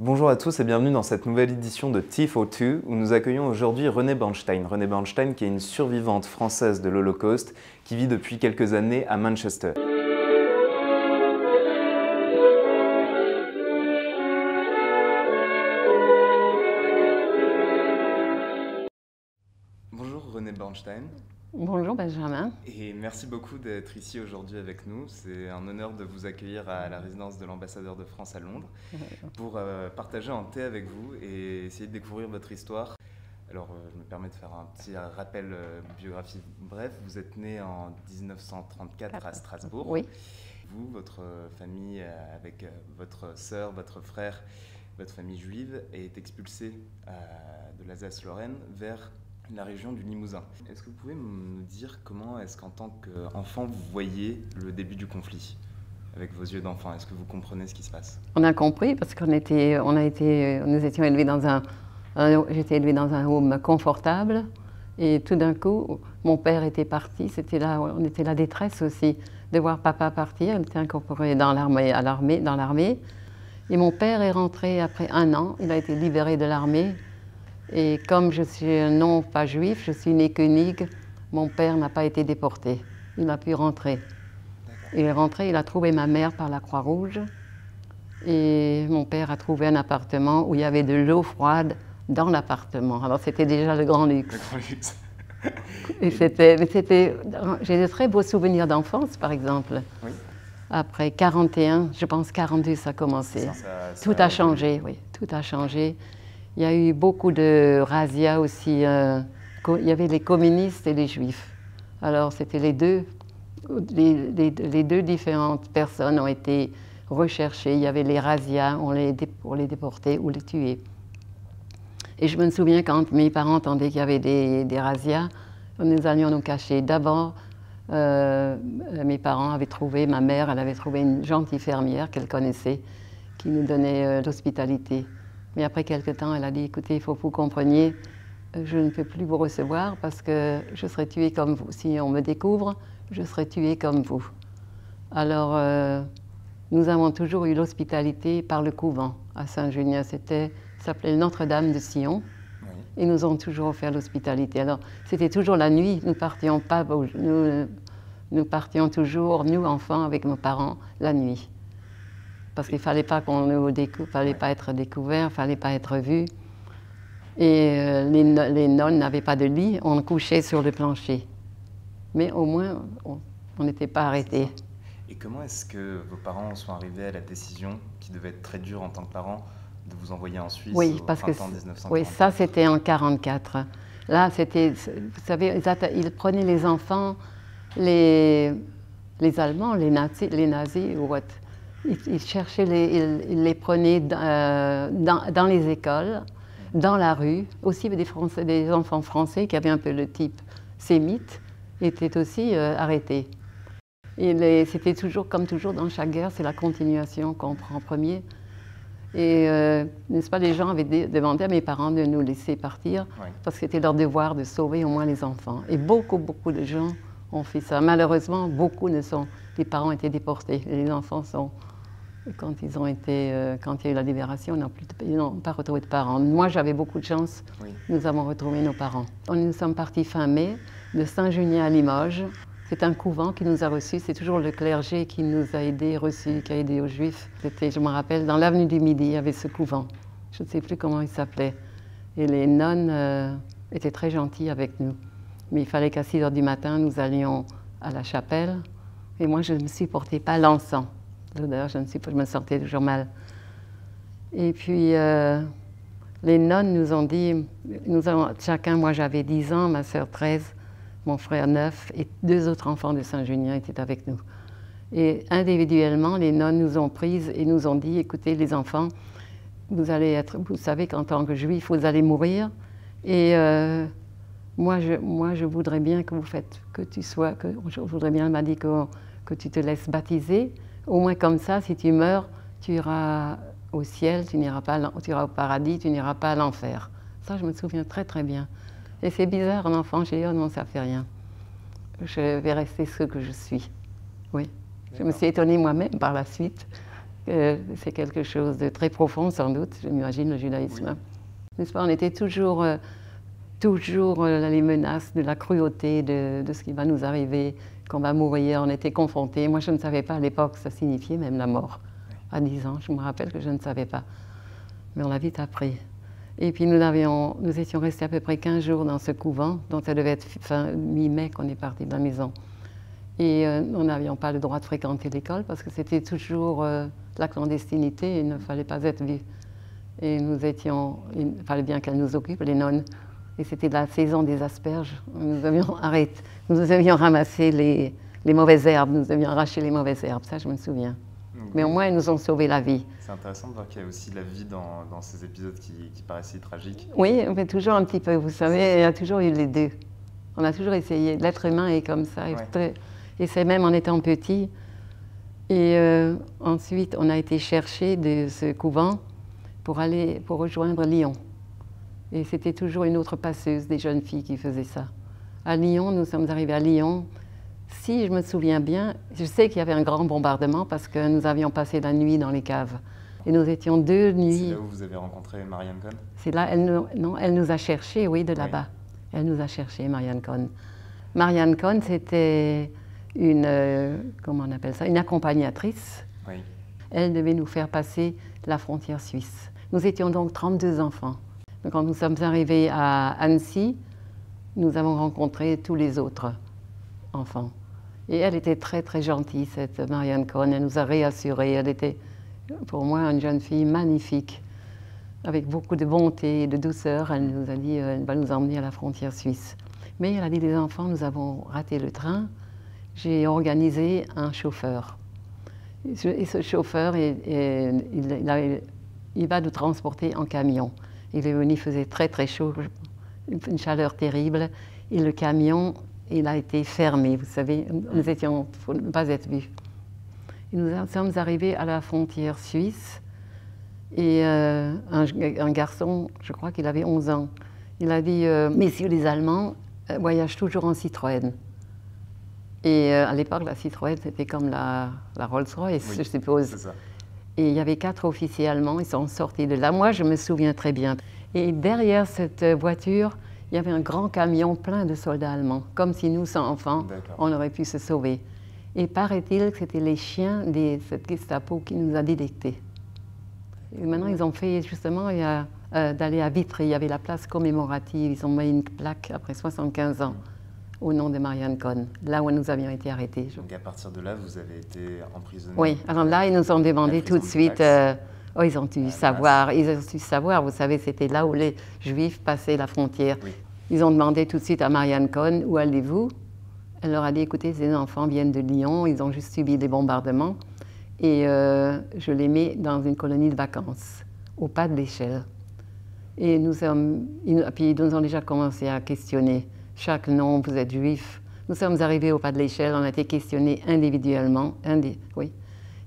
Bonjour à tous et bienvenue dans cette nouvelle édition de T42 où nous accueillons aujourd'hui René Bernstein. René Bernstein qui est une survivante française de l'Holocauste qui vit depuis quelques années à Manchester. Bonjour Benjamin. Et merci beaucoup d'être ici aujourd'hui avec nous. C'est un honneur de vous accueillir à la résidence de l'ambassadeur de France à Londres pour euh, partager un thé avec vous et essayer de découvrir votre histoire. Alors, euh, je me permets de faire un petit rappel euh, biographie bref. Vous êtes né en 1934 à Strasbourg. Oui. Vous, votre famille, avec votre sœur, votre frère, votre famille juive, est expulsée de l'Alsace-Lorraine vers la région du Limousin. Est-ce que vous pouvez me dire comment est-ce qu'en tant qu'enfant vous voyez le début du conflit avec vos yeux d'enfant? Est-ce que vous comprenez ce qui se passe? On a compris parce qu'on était, on a été, nous étions élevés dans un, j'étais élevée dans un home confortable et tout d'un coup, mon père était parti. C'était là, on était la détresse aussi de voir papa partir. Il était incorporé dans l'armée, à l'armée, dans l'armée. Et mon père est rentré après un an. Il a été libéré de l'armée et comme je suis un non pas juif, je suis né qu'unique, mon père n'a pas été déporté. Il a pu rentrer. Il est rentré, il a trouvé ma mère par la Croix-Rouge. Et mon père a trouvé un appartement où il y avait de l'eau froide dans l'appartement. Alors c'était déjà le grand luxe. Le grand luxe. Et c'était, c'était, j'ai de très beaux souvenirs d'enfance, par exemple. Oui. Après 41, je pense 42, ça a commencé. tout a changé, oui, tout a changé. Il y a eu beaucoup de razzias aussi. Euh, il y avait les communistes et les juifs. Alors c'était les deux, les, deux différentes personnes ont été recherchées. Il y avait les razzias on les, pour les déporter ou les tuer. Et je me souviens quand mes parents entendaient qu'il y avait des, des razzias, nous allions nous cacher. D'abord, euh, mes parents avaient trouvé, ma mère, elle avait trouvé une gentille fermière qu'elle connaissait, qui nous donnait euh, l'hospitalité. Mais après quelques temps, elle a dit, écoutez, il faut que vous compreniez, euh, je ne peux plus vous recevoir parce que je serai tuée comme vous. Si on me découvre, je serai tuée comme vous. Alors, euh, nous avons toujours eu l'hospitalité par le couvent à Saint-Junien. C'était, s'appelait Notre-Dame de Sion. Et nous avons toujours offert l'hospitalité. Alors, c'était toujours la nuit. Nous partions pas, nous, nous partions toujours, nous enfants, avec nos parents, la nuit parce qu'il ne fallait pas qu'on nous découvre, fallait pas être découvert, il ne fallait pas être vu. Et euh, les, nonnes n'avaient pas de lit, on couchait sur le plancher. Mais au moins, on n'était pas arrêtés. Et comment est-ce que vos parents sont arrivés à la décision, qui devait être très dure en tant que parents, de vous envoyer en Suisse oui, parce que, Oui, ça c'était en 1944. Là, c'était, vous savez, ils prenaient les enfants, les, les Allemands, les nazis, les nazis ou what, ils, cherchaient, les, ils, les prenaient euh, dans, les écoles, dans la rue. Aussi, des, Français, des enfants français qui avaient un peu le type sémite étaient aussi euh, arrêtés. C'était toujours, comme toujours dans chaque guerre, c'est la continuation qu'on prend en premier. Et euh, n'est-ce pas, les gens avaient demandé à mes parents de nous laisser partir parce que c'était leur devoir de sauver au moins les enfants. Et beaucoup, beaucoup de gens ont fait ça. Malheureusement, beaucoup ne sont. Les parents étaient déportés. Les enfants sont quand ils ont été, euh, quand il y a eu la libération, ils n'ont pas retrouvé de parents. Moi, j'avais beaucoup de chance. Nous avons retrouvé nos parents. Nous sommes partis fin mai de Saint-Junien à Limoges. C'est un couvent qui nous a reçus. C'est toujours le clergé qui nous a aidés, reçus, qui a aidé aux Juifs. C'était, je me rappelle, dans l'avenue du Midi, il y avait ce couvent. Je ne sais plus comment il s'appelait. Et les nonnes euh, étaient très gentilles avec nous. Mais il fallait qu'à 6 heures du matin, nous allions à la chapelle. Et moi, je ne supportais pas l'encens. D'ailleurs, je ne sais pas, je me sentais toujours mal. Et puis, euh, les nonnes nous ont dit, nous avons, chacun, moi j'avais 10 ans, ma sœur 13, mon frère 9, et deux autres enfants de Saint-Junien étaient avec nous. Et individuellement, les nonnes nous ont prises et nous ont dit, écoutez les enfants, vous allez être, vous savez qu'en tant que juif, vous allez mourir. Et euh, moi, je, moi, je voudrais bien que vous faites, que tu sois, que je voudrais bien, elle m'a dit que, que tu te laisses baptiser au moins comme ça, si tu meurs, tu iras au ciel, tu n'iras pas, tu iras au paradis, tu n'iras pas à l'enfer. Ça, je me souviens très très bien. Et c'est bizarre, un enfant, j'ai dit, oh non, ça fait rien. Je vais rester ce que je suis. Oui. Je me suis étonnée moi-même par la suite. que c'est quelque chose de très profond, sans doute, je m'imagine, le judaïsme. N'est-ce pas? On était toujours, euh, toujours euh, les menaces de la cruauté, de, de, ce qui va nous arriver, qu'on va mourir. On était confrontés. Moi, je ne savais pas à l'époque, ça signifiait même la mort. À 10 ans, je me rappelle que je ne savais pas. Mais on l'a vite appris. Et puis nous, avions, nous étions restés à peu près 15 jours dans ce couvent, donc ça devait être fin mi-mai qu'on est parti de la maison. Et euh, nous n'avions pas le droit de fréquenter l'école parce que c'était toujours euh, la clandestinité, il ne fallait pas être vu. Et nous étions, il fallait bien qu'elles nous occupent, les nonnes. Et c'était la saison des asperges. Nous avions arrêté, nous avions ramassé les, les mauvaises herbes, nous avions arraché les mauvaises herbes, ça je me souviens. Mais au moins, ils nous ont sauvé la vie. C'est intéressant de voir qu'il y a aussi la vie dans, dans ces épisodes qui, qui paraissaient tragiques. Oui, fait toujours un petit peu, vous savez, il y a toujours eu les deux. On a toujours essayé. L'être humain est comme ça. Ouais. Et c'est même en étant petit. Et euh, ensuite, on a été chercher de ce couvent pour aller pour rejoindre Lyon. Et c'était toujours une autre passeuse, des jeunes filles qui faisaient ça. À Lyon, nous sommes arrivés à Lyon. Si je me souviens bien, je sais qu'il y avait un grand bombardement parce que nous avions passé la nuit dans les caves. Et nous étions deux nuits. C'est là où vous avez rencontré Marianne Cohn C'est là, elle nous, non, elle nous a cherchés, oui, de là-bas. Oui. Elle nous a cherchés, Marianne Cohn. Marianne Cohn, c'était une, euh, comment on appelle ça, une accompagnatrice. Oui. Elle devait nous faire passer la frontière suisse. Nous étions donc 32 enfants. Quand nous sommes arrivés à Annecy, nous avons rencontré tous les autres enfants. Et elle était très très gentille, cette Marianne Cohn. Elle nous a réassurés. Elle était pour moi une jeune fille magnifique, avec beaucoup de bonté et de douceur. Elle nous a dit elle va nous emmener à la frontière suisse. Mais elle a dit les enfants, nous avons raté le train. J'ai organisé un chauffeur. Et ce chauffeur, il, va nous transporter en camion. Il est venu, il faisait très très chaud, une chaleur terrible. Et le camion, il a été fermé, vous savez, nous étions, pour ne pas être vus. Et nous sommes arrivés à la frontière suisse et euh, un, un, garçon, je crois qu'il avait 11 ans, il a dit euh, Messieurs les Allemands euh, voyagent toujours en Citroën. Et euh, à l'époque, la Citroën, c'était comme la, la Rolls-Royce, Oui, je suppose. C'est ça. Et il y avait quatre officiers allemands, ils sont sortis de là. Moi, je me souviens très bien. Et derrière cette voiture, il y avait un grand camion plein de soldats allemands, comme si nous, sans enfants, on aurait pu se sauver. Et paraît-il que c'était les chiens de cette Gestapo qui nous a détectés. Et maintenant, ils ont fait justement euh, d'aller à Vitry. Il y avait la place commémorative. Ils ont mis une plaque après 75 ans au nom de Marianne Cohn, là où nous avions été arrêtés. Je- Donc à partir de là, vous avez été emprisonné. Oui, alors là, ils nous ont demandé tout de suite. Euh, oh, ils ont dû Ah, savoir. Ils ont dû savoir. Vous savez, c'était là où les Juifs passaient la frontière. Oui. Ils ont demandé tout de suite à Marianne Cohn où allez-vous? Elle leur a dit écoutez, ces enfants viennent de Lyon. Ils ont juste subi des bombardements. Et euh, je les mets dans une colonie de vacances, au pas de l'échelle. Et nous sommes, puis ils nous ont déjà commencé à questionner. Chaque nom, vous êtes juif. Nous sommes arrivés au pas de l'échelle, on a été questionnés individuellement. indi- oui.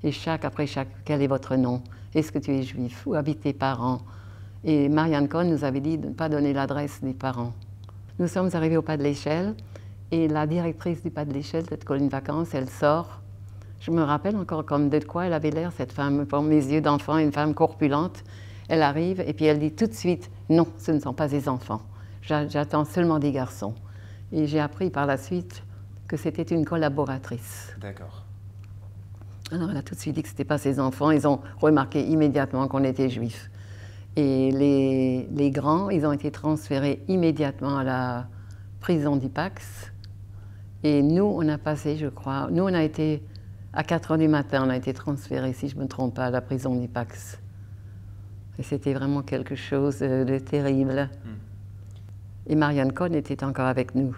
Et chaque, après chaque, quel est votre nom? Est-ce que tu es juif? Où habitent tes parents? Et Marianne Cohn nous avait dit de ne pas donner l'adresse des parents. Nous sommes arrivés au pas de l'échelle et la directrice du pas de l'échelle, cette colonie de vacances, elle sort. Je me rappelle encore comme de quoi elle avait l'air, cette femme, pour mes yeux d'enfant, une femme corpulente. Elle arrive et puis elle dit tout de suite Non, ce ne sont pas des enfants. J'a- J'attends seulement des garçons. Et j'ai appris par la suite que c'était une collaboratrice. D'accord. Alors elle a tout de suite dit que ce n'était pas ses enfants. Ils ont remarqué immédiatement qu'on était juifs. Et les, les grands, ils ont été transférés immédiatement à la prison du Pax. Et nous, on a passé, je crois, nous, on a été, à 4 heures du matin, on a été transférés, si je ne me trompe pas, à la prison du Pax. Et c'était vraiment quelque chose de, de terrible. Et Marianne Cohn était encore avec nous.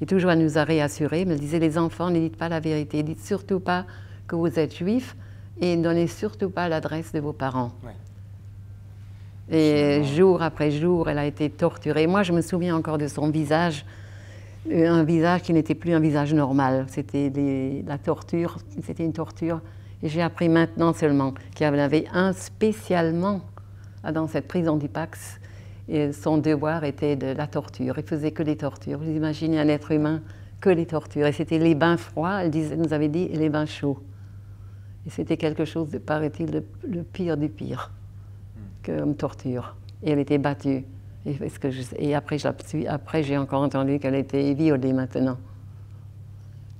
Et toujours, elle nous a réassurés, mais elle disait, les enfants, ne dites pas la vérité, dites surtout pas que vous êtes juif et ne donnez surtout pas l'adresse de vos parents. Ouais. Et jour après jour, elle a été torturée. Moi, je me souviens encore de son visage, un visage qui n'était plus un visage normal. C'était la torture, c'était une torture. Et j'ai appris maintenant seulement qu'il y en avait un spécialement dans cette prison du Pax. Et son devoir était de la torture. Il faisait que des tortures. Vous imaginez un être humain que les tortures. Et c'était les bains froids, elle disait- nous avait dit, et les bains chauds. Et c'était quelque chose, de, paraît-il, le, pire du pire, hmm. comme torture. Et elle était battue. Et, que et après, après, j'ai encore entendu qu'elle était violée maintenant.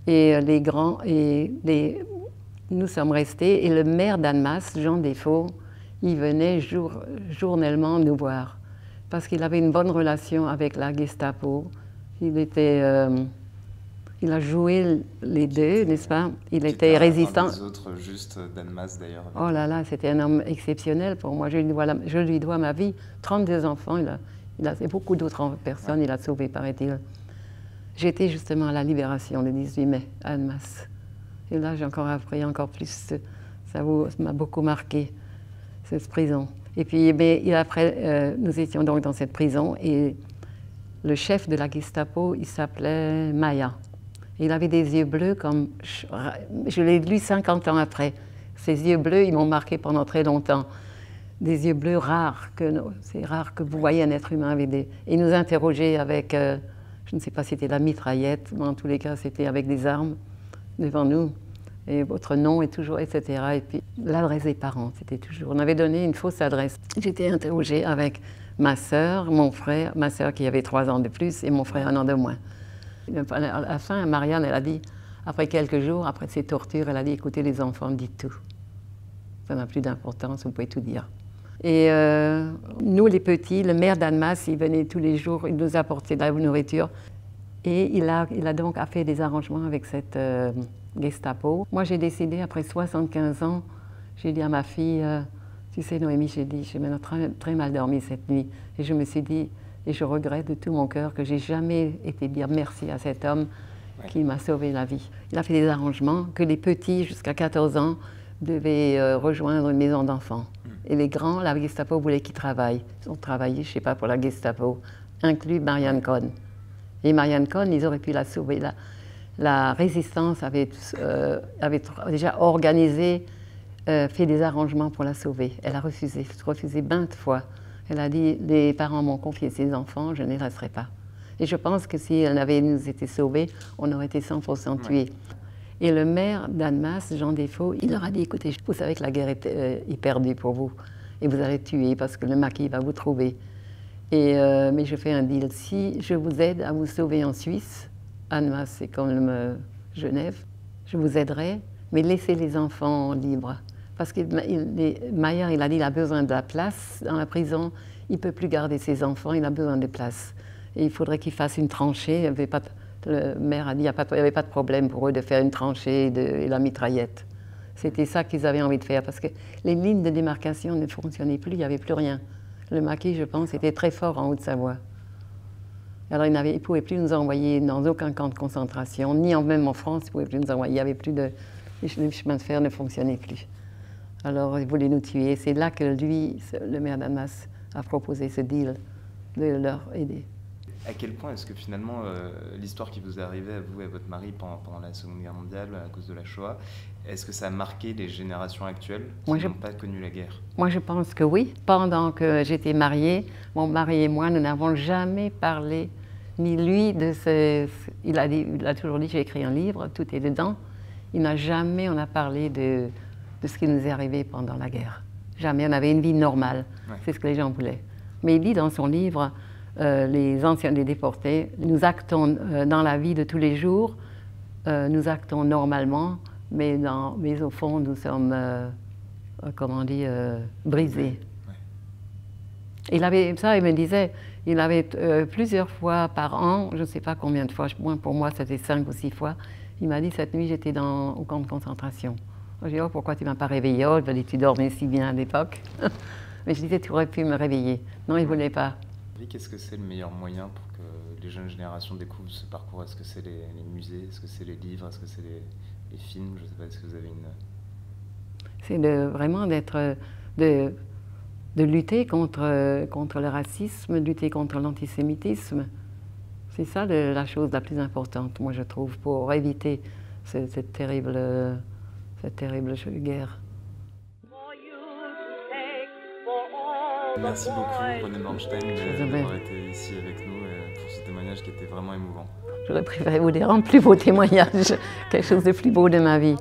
Et euh, les grands, et les, nous sommes restés, et le maire d'Annemasse, Jean Desfaux, il venait jour, journellement nous voir, parce qu'il avait une bonne relation avec la Gestapo. Il était... Euh, il a joué les deux, n'est-ce pas? Il était résistant. Les autres, juste d'Annemasse d'ailleurs. Oh là là, c'était un homme exceptionnel pour moi. Je lui dois, je lui dois ma vie. 32 enfants, il a, il a beaucoup d'autres personnes, il a sauvé, paraît-il. J'étais justement à la libération le 18 mai à Annemasse. Et là, j'ai encore appris encore plus. Ça m'a beaucoup marqué, cette prison. Et puis, mais, après, euh, nous étions donc dans cette prison et le chef de la Gestapo, il s'appelait Maya. Il avait des yeux bleus comme... Je, l'ai lu 50 ans après. Ces yeux bleus, ils m'ont marqué pendant très longtemps. Des yeux bleus rares, que c'est rare que vous voyez un être humain avec des... Il nous interrogeait avec, euh, je ne sais pas si c'était la mitraillette, mais en tous les cas, c'était avec des armes devant nous. Et votre nom est toujours, etc. Et puis l'adresse des parents, c'était toujours... On avait donné une fausse adresse. J'étais interrogée avec ma sœur, mon frère, ma sœur qui avait trois ans de plus et mon frère un an de moins. À la fin, Marianne, elle a dit, après quelques jours, après ces tortures, elle a dit, écoutez les enfants, dites tout. Ça n'a plus d'importance, vous pouvez tout dire. Et euh, nous, les petits, le maire d'Annemasse, il venait tous les jours, il nous apportait de la nourriture. Et il a, donc fait des arrangements avec cette euh, Gestapo. Moi, j'ai décidé, après 75 ans, j'ai dit à ma fille, euh, tu sais, Noémie, j'ai dit, j'ai très, très mal dormi cette nuit. Et je me suis dit, et je regrette de tout mon cœur que j'ai jamais été dire merci à cet homme qui m'a sauvé la vie. Il a fait des arrangements que les petits, jusqu'à 14 ans, devaient euh, rejoindre une maison d'enfants. Hmm. Et les grands, la Gestapo voulait qu'ils travaillent. Ils ont travaillé, je ne sais pas, pour la Gestapo, inclus Marianne Cohn. Et Marianne Cohn, ils auraient pu la sauver. La, la résistance avait, euh, avait, déjà organisé, euh, fait des arrangements pour la sauver. Elle a refusé, refusé maintes fois. Elle a dit, les parents m'ont confié ses enfants, je ne les laisserai pas. Et je pense que si elle avait nous été sauvée, on aurait été 100% tués. Et le maire d'Annemasse, Jean Desfaux, il leur a dit, écoutez, vous savez que la guerre est, euh, perdue pour vous, et vous allez tuer parce que le maquis va vous trouver. Et, mais je fais un deal, si je vous aide à vous sauver en Suisse, Annemasse c'est comme Genève, je vous aiderai, mais laissez les enfants libres. Parce que Maillard, il a dit qu'il a besoin de la place dans la prison. Il ne peut plus garder ses enfants, il a besoin de place. Et il faudrait qu'il fasse une tranchée. avait pas, le maire a dit qu'il n'y avait pas de problème pour eux de faire une tranchée et, la mitraillette. C'était ça qu'ils avaient envie de faire parce que les lignes de démarcation ne fonctionnaient plus, il n'y avait plus rien. Le maquis, je pense, était très fort en Haute-Savoie. Alors, il ne pouvait plus nous envoyer dans aucun camp de concentration, ni en, même en France, il ne pouvait plus nous envoyer. Il y avait plus de. Les chemins de fer ne fonctionnaient plus. Alors il voulait nous tuer. C'est là que lui, le maire d'Annemasse, a proposé ce deal de leur aider. À quel point est-ce que finalement euh, l'histoire qui vous est arrivée à vous et à votre mari pendant, la Seconde Guerre mondiale à cause de la Shoah, est-ce que ça a marqué les générations actuelles qui n'ont pas connu la guerre? Moi je pense que oui. Pendant que j'étais mariée, mon mari et moi, nous n'avons jamais parlé, ni lui de ce... Il a, dit, il a toujours dit j'ai écrit un livre, tout est dedans. Il n'a jamais, on a parlé de de ce qui nous est arrivé pendant la guerre. Jamais, on avait une vie normale. C'est ce que les gens voulaient. Mais il dit dans son livre, euh, les anciens des déportés, nous actons euh, dans la vie de tous les jours, euh, nous actons normalement, mais, dans, mais au fond, nous sommes, comment on dit, brisés. Il avait ça, il me disait, il avait plusieurs fois par an, je ne sais pas combien de fois, pour moi c'était cinq ou six fois, il m'a dit cette nuit j'étais au camp de concentration. Je dis, oh, pourquoi tu ne m'as pas réveillé? Oh, il dit, tu dormais si bien à l'époque. Mais je disais, tu aurais pu me réveiller. Non, il ne voulait pas. Qu'est-ce que c'est le meilleur moyen pour que les jeunes générations découvrent ce parcours? Est-ce que c'est les, musées? Est-ce que c'est les livres? Est-ce que c'est les, films? Je ne sais pas, est-ce que vous avez une... C'est de, vraiment d'être... De, de lutter contre, contre le racisme, de lutter contre l'antisémitisme. C'est ça la chose la plus importante, moi je trouve, pour éviter cette terrible cette terrible guerre. Merci beaucoup, René Bornstein, d'avoir été ici avec nous et pour ce témoignage qui était vraiment émouvant. J'aurais préféré vous dire un plus beau témoignage, quelque chose de plus beau de ma vie.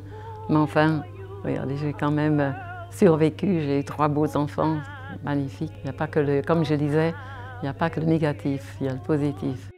Mais enfin, Regardez, j'ai quand même survécu, j'ai eu trois beaux enfants magnifiques. Il n'y a pas que comme je disais, il n'y a pas que le négatif, il y a le positif.